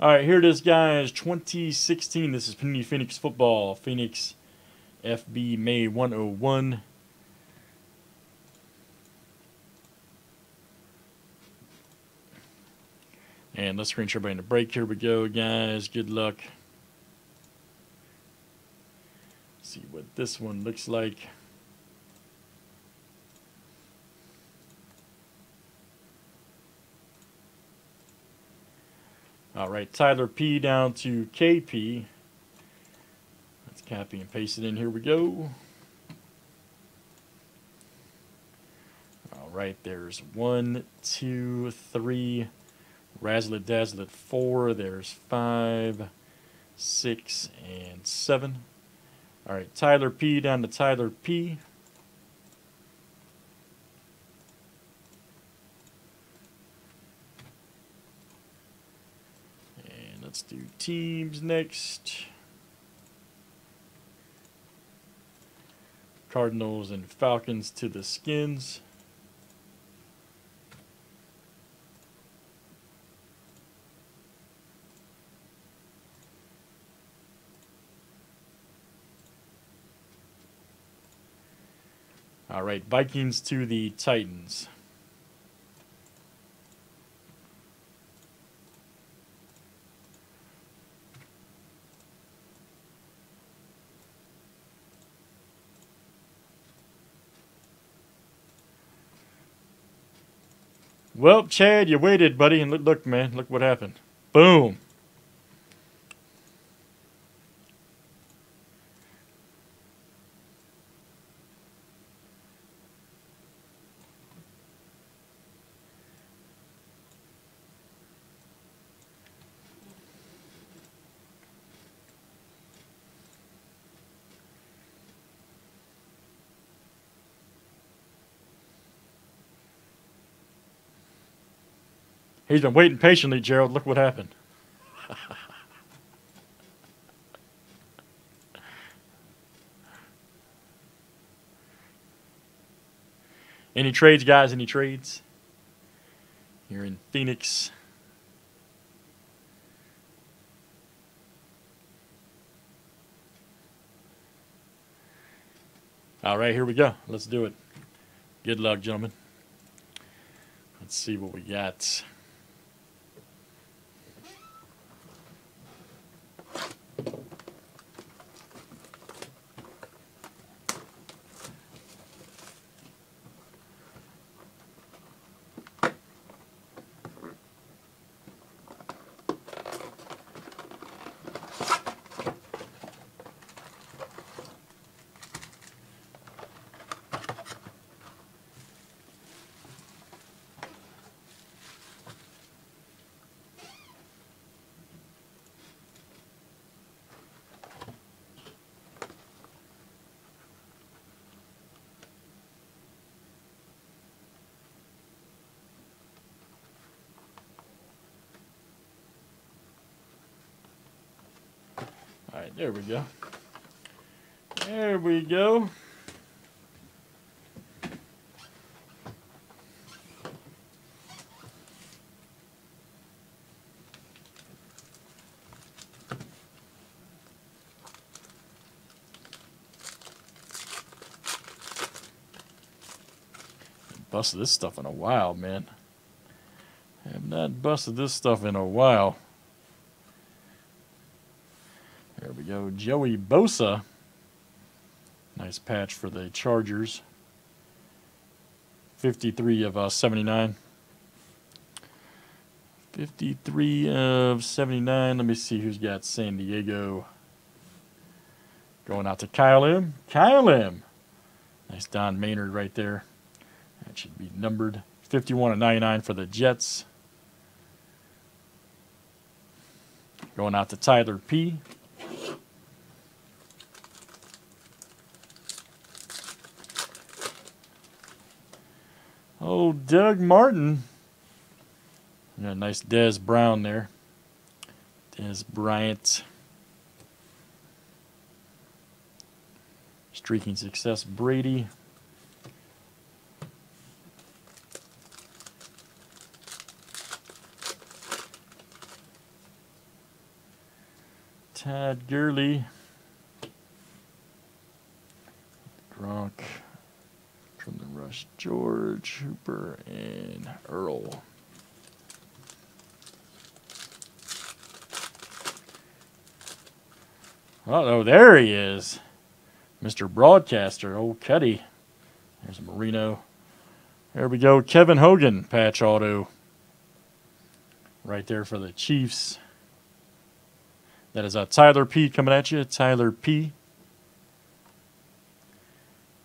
All right, here it is, guys. 2016. This is Phoenix Football. Phoenix FB May 101. And let's screen everybody in the break. Here we go, guys. Good luck. see what this one looks like. All right, Tyler P down to KP. Let's copy and paste it in. Here we go. All right, there's one, two, three. Razzle Dazzle four. There's five, six, and seven. All right, Tyler P down to Tyler P. Let's do teams next. Cardinals and Falcons to the Skins. All right, Vikings to the Titans. Well, Chad, you waited, buddy, and look, look, man, look what happened. Boom. He's been waiting patiently, Gerald. Look what happened. Any trades, guys? Any trades? Here in Phoenix. All right, here we go. Let's do it. Good luck, gentlemen. Let's see what we got. All right, there we go. There we go. Busted this stuff in a while, man. I have not busted this stuff in a while. There we go. Joey Bosa. Nice patch for the Chargers. 53 of uh, 79. 53 of 79. Let me see who's got San Diego. Going out to Kyle M. Kyle M. Nice Don Maynard right there. That should be numbered. 51 of 99 for the Jets. Going out to Tyler P. Oh, Doug Martin. Got a nice Dez Brown there. Dez Bryant. Streaking success, Brady. Todd Gurley. George, Hooper, and Earl. Oh, there he is. Mr. Broadcaster, old Cuddy. There's a Marino. There we go. Kevin Hogan, patch auto. Right there for the Chiefs. That is a Tyler P coming at you. Tyler P.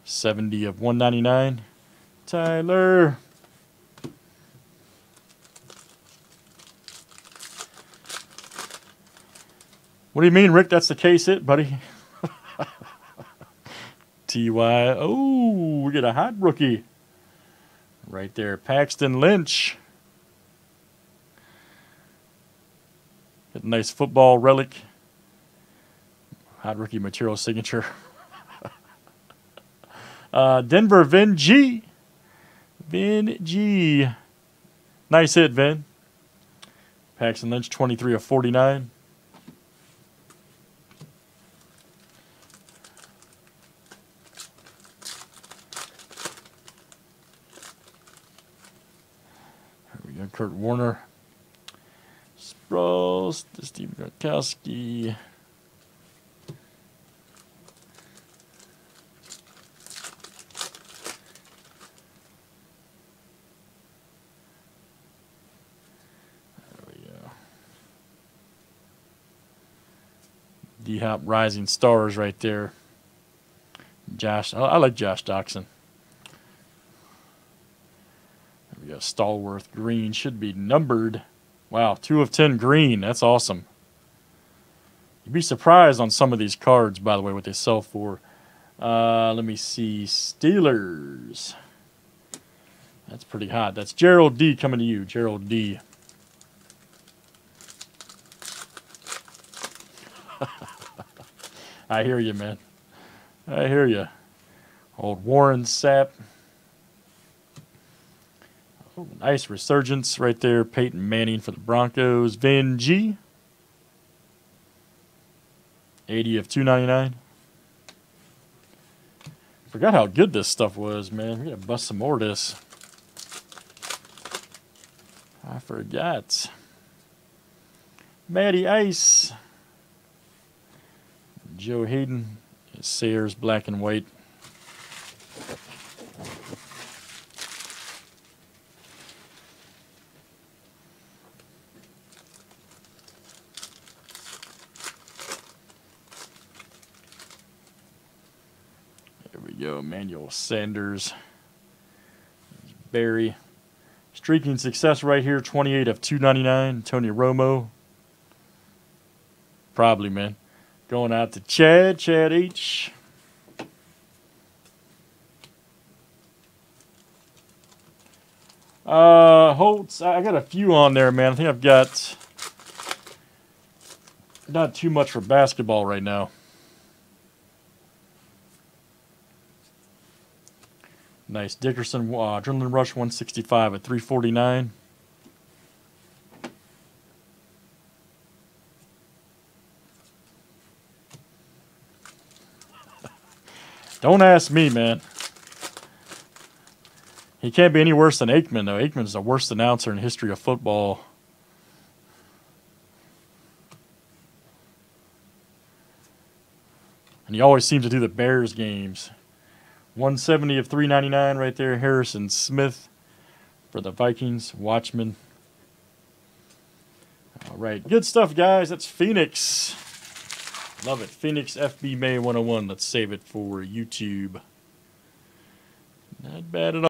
70 of 199. Tyler. What do you mean, Rick? That's the case it, buddy. TY. Oh, we get a hot rookie. Right there. Paxton Lynch. Get a nice football relic. Hot rookie material signature. uh, Denver Vin G. Vin G. Nice hit, Vin. Paxton Lynch, 23 of 49. we go. Kurt Warner. Sproles. Steve Gronkowski. D Hop Rising Stars right there. Josh, I, I like Josh Doctson. We got Stallworth green. Should be numbered. Wow, 2 of 10 green. That's awesome. You'd be surprised on some of these cards, by the way, what they sell for. Uh, let me see. Steelers. That's pretty hot. That's Gerald D coming to you. Gerald D. I hear you, man. I hear you. Old Warren Sapp. Oh, nice resurgence right there. Peyton Manning for the Broncos. Vin G. 80 of 299. Forgot how good this stuff was, man. We gotta bust some more of this. I forgot. Matty Ice. Joe Haden. Sayers black and white. There we go. Emmanuel Sanders. Barry. Streaking success right here. 28 of 299. Tony Romo. Probably, man. Going out to Chad. Chad H. Uh, Holtz. I got a few on there, man. I think I've got not too much for basketball right now. Nice. Dickerson, uh, Adrenaline Rush 165 at 349. Don't ask me, man. He can't be any worse than Aikman, though. Aikman's the worst announcer in history of football. And he always seems to do the Bears games. 170 of 399 right there. Harrison Smith for the Vikings. Watchman. All right. Good stuff, guys. That's Phoenix. Love it. Phoenix FB May 101. Let's save it for YouTube. Not bad at all.